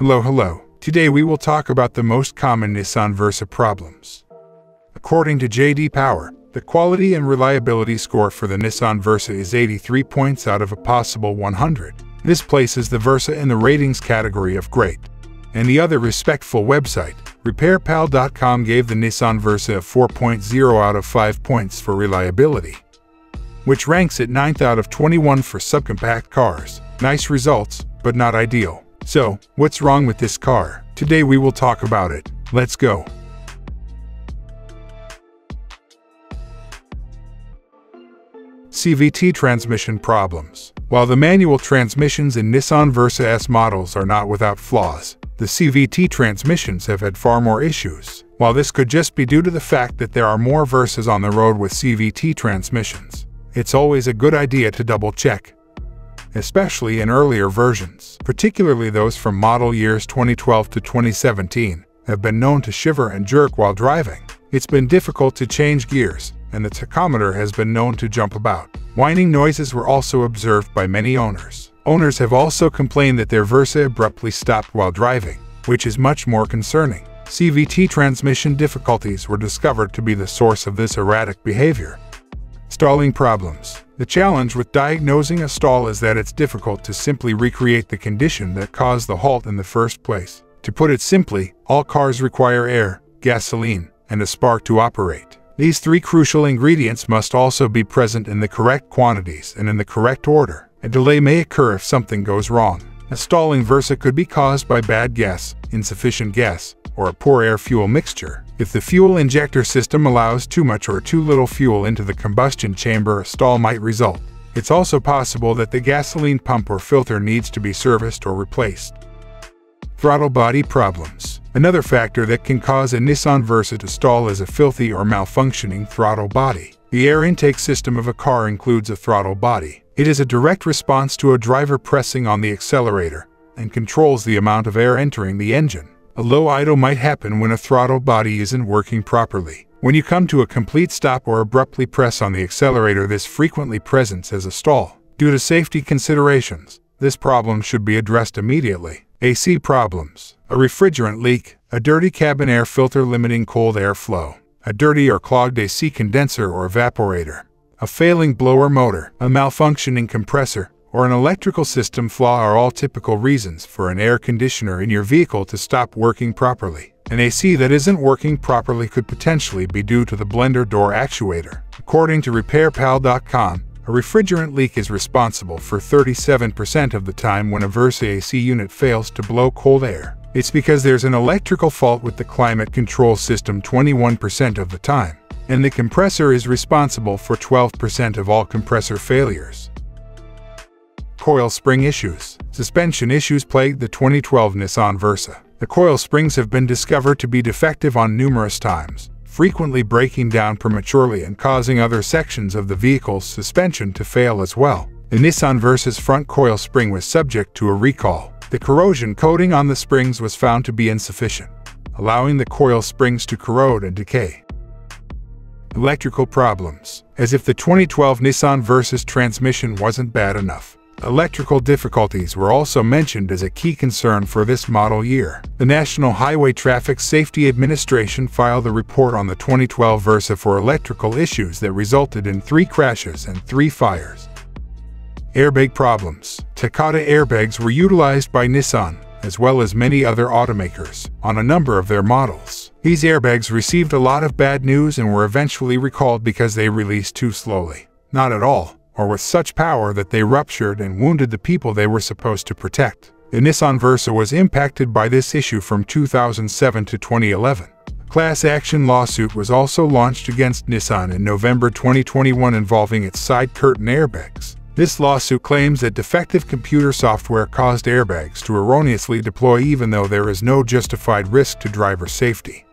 Hello, hello. Today we will talk about the most common Nissan Versa problems. According to JD Power, the quality and reliability score for the Nissan Versa is 83 points out of a possible 100. This places the Versa in the ratings category of great. And the other respectful website, RepairPal.com gave the Nissan Versa a 4.0 out of 5 points for reliability, which ranks at 9th out of 21 for subcompact cars. Nice results, but not ideal. So, what's wrong with this car? Today we will talk about it. Let's go. CVT transmission problems. While the manual transmissions in Nissan Versa S models are not without flaws, the CVT transmissions have had far more issues. While this could just be due to the fact that there are more Versas on the road with CVT transmissions, it's always a good idea to double check, especially in earlier versions, particularly those from model years 2012 to 2017, have been known to shiver and jerk while driving. It's been difficult to change gears, and the tachometer has been known to jump about. Whining noises were also observed by many owners. Owners have also complained that their Versa abruptly stopped while driving, which is much more concerning. CVT transmission difficulties were discovered to be the source of this erratic behavior. Stalling problems. The challenge with diagnosing a stall is that it's difficult to simply recreate the condition that caused the halt in the first place. To put it simply, all cars require air, gasoline, and a spark to operate. These three crucial ingredients must also be present in the correct quantities and in the correct order. A delay may occur if something goes wrong. A stalling Versa could be caused by bad gas, insufficient gas, or a poor air-fuel mixture. If the fuel injector system allows too much or too little fuel into the combustion chamber, a stall might result. It's also possible that the gasoline pump or filter needs to be serviced or replaced. Throttle body problems. Another factor that can cause a Nissan Versa to stall is a filthy or malfunctioning throttle body. The air intake system of a car includes a throttle body. It is a direct response to a driver pressing on the accelerator and controls the amount of air entering the engine. A low idle might happen when a throttle body isn't working properly. When you come to a complete stop or abruptly press on the accelerator, this frequently presents as a stall. Due to safety considerations, this problem should be addressed immediately. AC problems, a refrigerant leak, a dirty cabin air filter limiting cold air flow, a dirty or clogged AC condenser or evaporator, a failing blower motor, a malfunctioning compressor, or an electrical system flaw are all typical reasons for an air conditioner in your vehicle to stop working properly. An AC that isn't working properly could potentially be due to the blender door actuator. According to RepairPal.com, a refrigerant leak is responsible for 37% of the time when a Versa AC unit fails to blow cold air. It's because there's an electrical fault with the climate control system 21% of the time, and the compressor is responsible for 12% of all compressor failures. Coil spring issues. Suspension issues plagued the 2012 Nissan Versa. The coil springs have been discovered to be defective on numerous times, frequently breaking down prematurely and causing other sections of the vehicle's suspension to fail as well. The Nissan Versa's front coil spring was subject to a recall. The corrosion coating on the springs was found to be insufficient, allowing the coil springs to corrode and decay. Electrical problems. As if the 2012 Nissan Versa's transmission wasn't bad enough. Electrical difficulties were also mentioned as a key concern for this model year. The National Highway Traffic Safety Administration filed a report on the 2012 Versa for electrical issues that resulted in three crashes and three fires. Airbag problems. Takata airbags were utilized by Nissan, as well as many other automakers, on a number of their models. These airbags received a lot of bad news and were eventually recalled because they released too slowly. Not at all or with such power that they ruptured and wounded the people they were supposed to protect. The Nissan Versa was impacted by this issue from 2007 to 2011. Class action lawsuit was also launched against Nissan in November 2021 involving its side curtain airbags. This lawsuit claims that defective computer software caused airbags to erroneously deploy even though there is no justified risk to driver safety.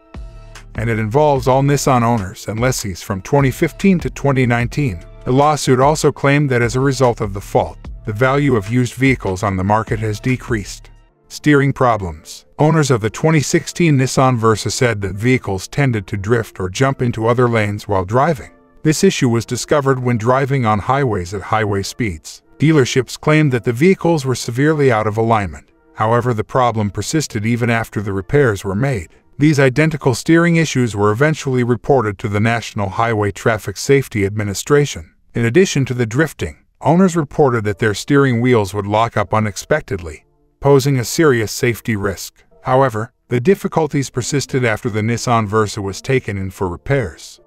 And it involves all Nissan owners and lessees from 2015 to 2019. The lawsuit also claimed that as a result of the fault, the value of used vehicles on the market has decreased. Steering problems. Owners of the 2016 Nissan Versa said that vehicles tended to drift or jump into other lanes while driving. This issue was discovered when driving on highways at highway speeds. Dealerships claimed that the vehicles were severely out of alignment. However, the problem persisted even after the repairs were made. These identical steering issues were eventually reported to the National Highway Traffic Safety Administration. In addition to the drifting, owners reported that their steering wheels would lock up unexpectedly, posing a serious safety risk. However, the difficulties persisted after the Nissan Versa was taken in for repairs.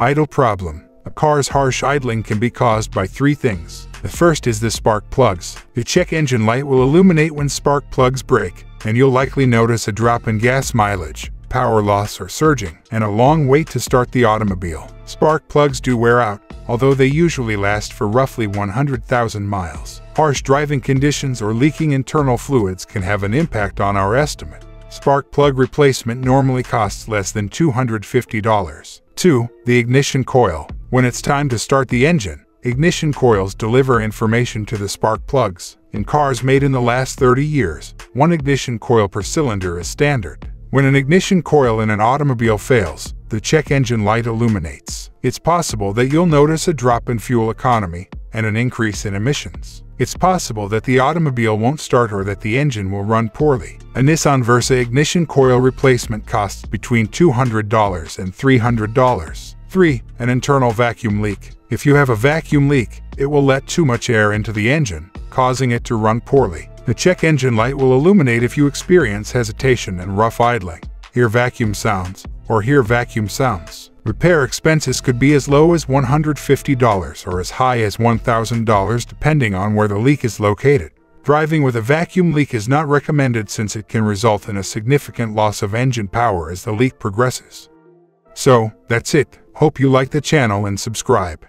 Idle problem. A car's harsh idling can be caused by three things. The first is the spark plugs. The check engine light will illuminate when spark plugs break, and you'll likely notice a drop in gas mileage, power loss or surging, and a long wait to start the automobile. Spark plugs do wear out, although they usually last for roughly 100,000 miles. Harsh driving conditions or leaking internal fluids can have an impact on our estimate. Spark plug replacement normally costs less than $250. 2. The ignition coil. When it's time to start the engine, ignition coils deliver information to the spark plugs. In cars made in the last 30 years, one ignition coil per cylinder is standard. When an ignition coil in an automobile fails, the check engine light illuminates. It's possible that you'll notice a drop in fuel economy and an increase in emissions. It's possible that the automobile won't start or that the engine will run poorly. A Nissan Versa ignition coil replacement costs between $200 and $300. 3. An internal vacuum leak. If you have a vacuum leak, it will let too much air into the engine, causing it to run poorly. The check engine light will illuminate if you experience hesitation and rough idling, hear vacuum sounds, or hear vacuum sounds. Repair expenses could be as low as $150 or as high as $1,000 depending on where the leak is located. Driving with a vacuum leak is not recommended since it can result in a significant loss of engine power as the leak progresses. So, that's it. Hope you like the channel and subscribe.